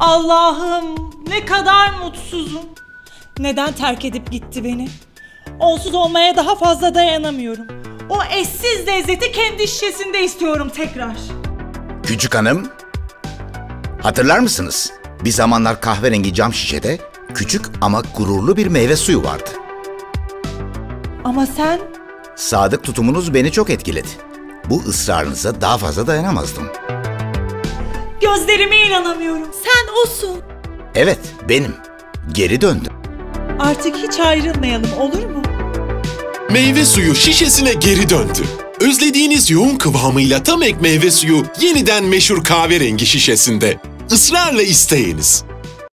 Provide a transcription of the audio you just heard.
Allah'ım ne kadar mutsuzum. Neden terk edip gitti beni? Onsuz olmaya daha fazla dayanamıyorum. O eşsiz lezzeti kendi şişesinde istiyorum tekrar. Küçük hanım, hatırlar mısınız? Bir zamanlar kahverengi cam şişede küçük ama gururlu bir meyve suyu vardı. Ama sen Sadık tutumunuz beni çok etkiledi. Bu ısrarınıza daha fazla dayanamazdım. Gözlerime inanamıyorum. Sen osun. Evet, benim. Geri döndüm. Artık hiç ayrılmayalım olur mu? Meyve suyu şişesine geri döndü. Özlediğiniz yoğun kıvamıyla tam ek meyve suyu yeniden meşhur kahverengi şişesinde. Israrla isteyiniz.